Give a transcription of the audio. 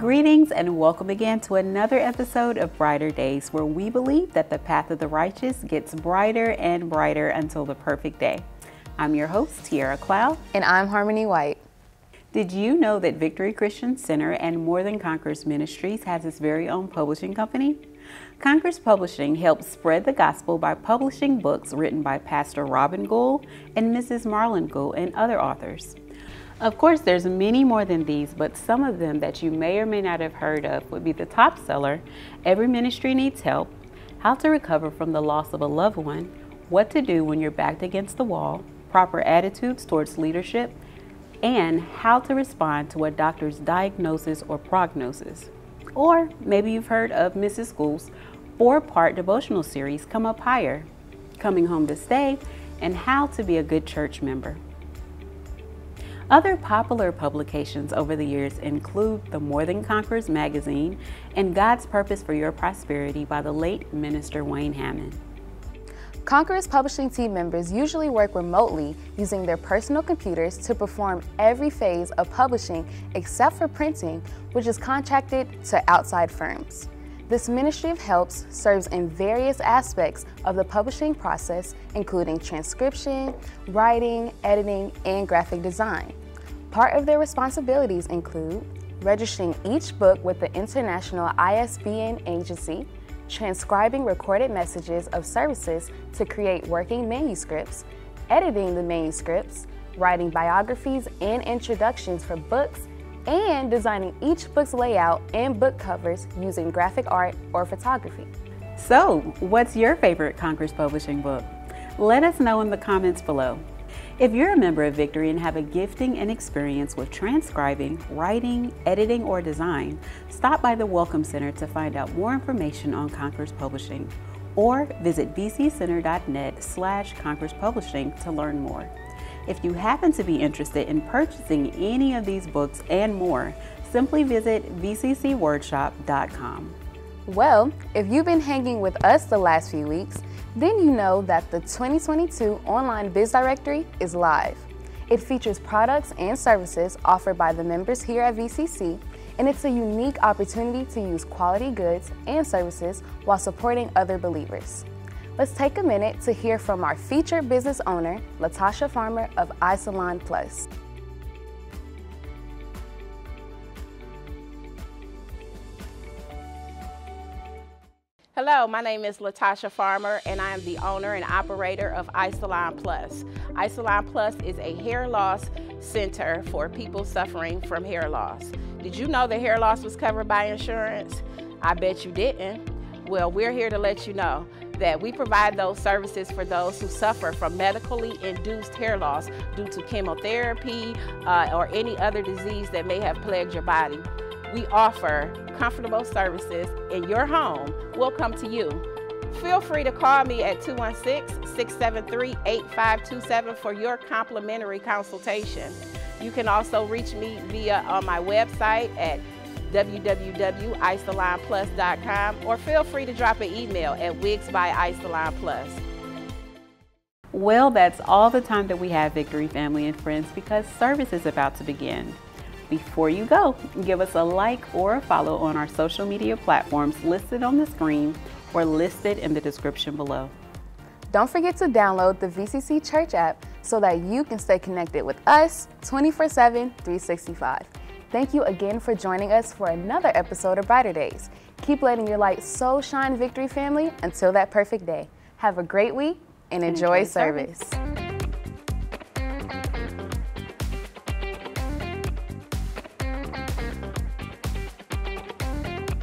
Greetings and welcome again to another episode of Brighter Days, where we believe that the path of the righteous gets brighter and brighter until the perfect day. I'm your host, Tiara Cloud. And I'm Harmony White. Did you know that Victory Christian Center and More Than Conquerors Ministries has its very own publishing company? Conquerors Publishing helps spread the gospel by publishing books written by Pastor Robyn Gool and Mrs. Marlene Gool and other authors. Of course, there's many more than these, but some of them that you may or may not have heard of would be the top seller, Every Ministry Needs Help, How to Recover from the Loss of a Loved One, What to Do When You're Backed Against the Wall, Proper Attitudes Towards Leadership, and How to Respond to a Doctor's Diagnosis or Prognosis. Or maybe you've heard of Mrs. Gool's four part devotional series, Come Up Higher, Coming Home to Stay, and How to Be a Good Church Member. Other popular publications over the years include the More Than Conquerors magazine and God's Purpose for Your Prosperity by the late Minister Wayne Hammond. Conquerors publishing team members usually work remotely using their personal computers to perform every phase of publishing except for printing, which is contracted to outside firms. This Ministry of Helps serves in various aspects of the publishing process, including transcription, writing, editing, and graphic design. Part of their responsibilities include registering each book with the International ISBN Agency, transcribing recorded messages of services to create working manuscripts, editing the manuscripts, writing biographies and introductions for books, and designing each book's layout and book covers using graphic art or photography. So, what's your favorite Conquerors Publishing book? Let us know in the comments below. If you're a member of Victory and have a gifting and experience with transcribing, writing, editing, or design, stop by the Welcome Center to find out more information on Conquerors Publishing or visit vccenter.net slash Publishing to learn more. If you happen to be interested in purchasing any of these books and more, simply visit vccwordshop.com. Well, if you've been hanging with us the last few weeks, then you know that the 2022 Online Biz Directory is live. It features products and services offered by the members here at VCC, and it's a unique opportunity to use quality goods and services while supporting other believers. Let's take a minute to hear from our featured business owner, Latasha Farmer of iSalon Plus. Hello, my name is Latasha Farmer, and I am the owner and operator of iSalon Plus. iSalon Plus is a hair loss center for people suffering from hair loss. Did you know that hair loss was covered by insurance? I bet you didn't. Well, we're here to let you know that we provide those services for those who suffer from medically induced hair loss due to chemotherapy uh, or any other disease that may have plagued your body we offer comfortable services in your home. We'll come to you. Feel free to call me at 216 673 8527 for your complimentary consultation. You can also reach me via on my website at www.isalonplus.com or feel free to drop an email at wigs by plus. Well, that's all the time that we have, Victory family and friends, because service is about to begin. Before you go, give us a like or a follow on our social media platforms listed on the screen or listed in the description below. Don't forget to download the VCC Church app so that you can stay connected with us 24 7, 365. Thank you again for joining us for another episode of Brighter Days. Keep letting your light so shine, Victory family, until that perfect day. Have a great week and enjoy, enjoy service. service.